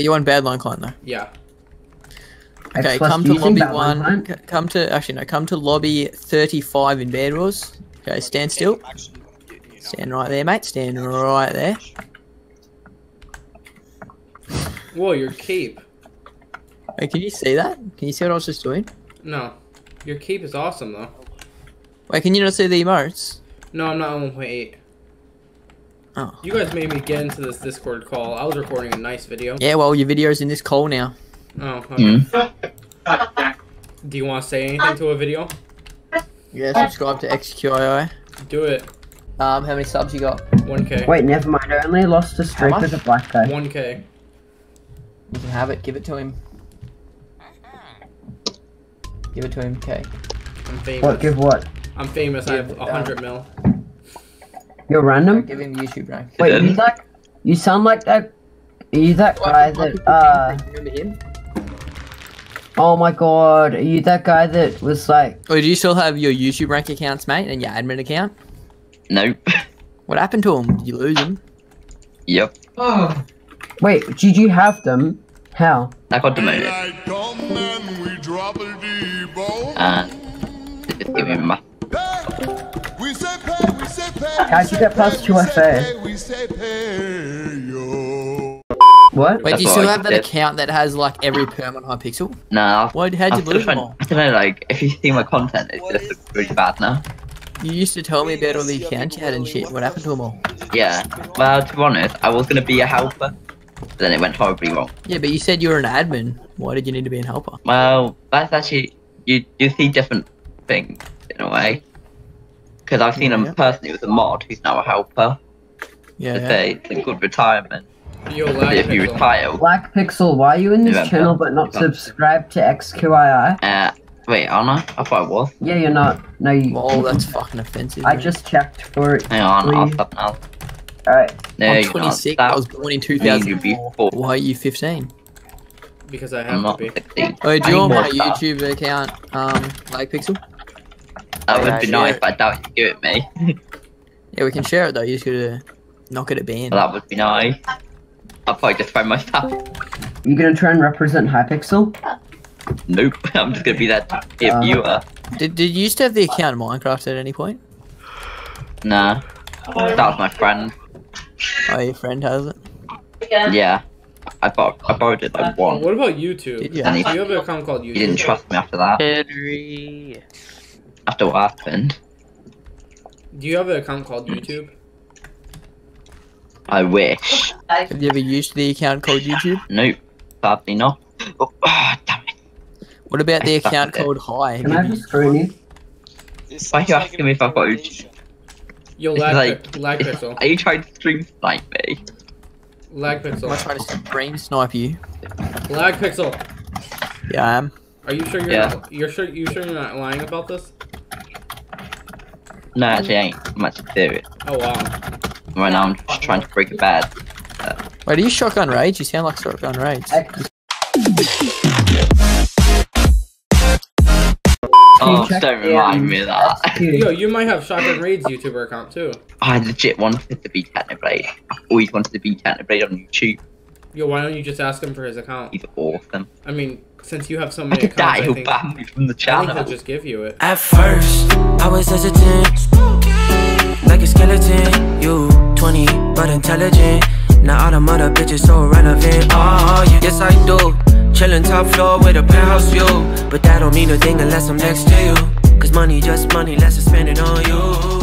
you on Badlion client though? Yeah. Okay, X come to lobby Badline one. Come to actually no. Come to lobby thirty-five in Bed Wars. Okay, stand still. I'm actually gonna get you now. Stand right there, mate. Stand right there. Whoa, your cape. Hey, can you see that? Can you see what I was just doing? No. Your cape is awesome though. Wait, can you not see the emotes? No, I'm not on 1.8. Oh. You guys made me get into this Discord call. I was recording a nice video. Yeah, well, your video's in this call now. Oh, okay. Hmm. Do you want to say anything to a video? Yeah, subscribe to XQII. Do it. Um, how many subs you got? 1K. Wait, never mind. I only lost a streak much? with a black guy. 1K. You can have it. Give it to him. Give it to him. Okay. I'm famous. What? Give what? I'm famous. I have Give, 100 mil. You're random. Give him YouTube rank. Wait, you like? You sound like that. Are you that guy that? Uh. Remember him? Oh my god. Are you that guy that was like? Oh, do you still have your YouTube rank accounts, mate, and your admin account? Nope. What happened to them? Did you lose them? Yep. Oh. Wait, did you have them? How? I got demoted. How'd you get past pay, 2FA? pay, We say pay. What? Wait, do you still I have that did. account that has like every perm on Hypixel? Nah. Why? How'd you I've lose them all? I don't know, like, if you see my content, it's just looks really bad now. You used to tell me about all the accounts you had and shit. What happened to them all? Yeah. Well, to be honest, I was gonna be a helper, but then it went horribly wrong. Yeah, but you said you were an admin. Why did you need to be an helper? Well, that's actually you. You see different things in a way. Because I've seen Yeah. a person who was a mod who's now a helper. Yeah. To yeah. say it's a good retirement. Yo, But lag if you retire, Black Pixel, why are you in this November. channel but not November. subscribed to XQII? uh, wait, aren't I? I thought I was. Yeah, you're not. No, you. Well, that's fucking offensive. I mate. just checked for it. Hang on, I'll Please. stop now. Alright. No, I'm you're not. 26. I was born in mean you'd be 2004. Why are you 15? Because I I'm have to not be. 16. Oh, do you want my YouTube account, um, like Pixel? That would be yeah. nice, but I doubt you'd give it me. Yeah, we can share it though. You just gotta knock it at band. Well, that would be nice. I'll probably just find myself. You gonna try and represent Hypixel? Nope, I'm just gonna be that if Uh, you are. Did, did you used to have the account in Minecraft at any point? Nah. That was my friend. Oh, your friend has it. Yeah. I bought I borrowed it like one. What about YouTube? Did you? And he, Do you have an account called he didn't trust me after that. Henry. After what happened. Do you have an account called YouTube? I wish. Have you ever used the account called YouTube? Nope. Sadly not. Oh, ah, damn it. What about the I suck account at it. called Hi? Can you I ever just used- screw you? This Why are you like asking me if I've got abomination. Yo, lag, like- lag pixel. Are you trying to stream snipe me? Lag Am I pixel. trying to stream snipe you? Lag pixel. Yeah, I am. Are you sure you're Yeah. not, you're sure you sure you're not lying about this? No, actually I ain't. I'm actually serious. Oh wow. Right now I'm just trying to break a bed. Wait, are you Shotgun Rage? You sound like Shotgun Rage. Oh, check don't remind um, me of that. Yo, you might have Shotgun Raid's YouTuber account too. I legit wanted to be Technoblade. I've always wanted to be Technoblade on YouTube. Yo, why don't you just ask him for his account? He's awesome. I mean, since you have so I many could die, accounts, I he'll think, ban me from the I think channel. he'll just give you it. At first, I was hesitant, like a skeleton. You 20, but intelligent. Now all the mother bitches so relevant. Oh, yeah. yes I do. Chillin' top floor with a penthouse view, but that don't mean a thing unless I'm next to you. Cause money just money, less is spending on you.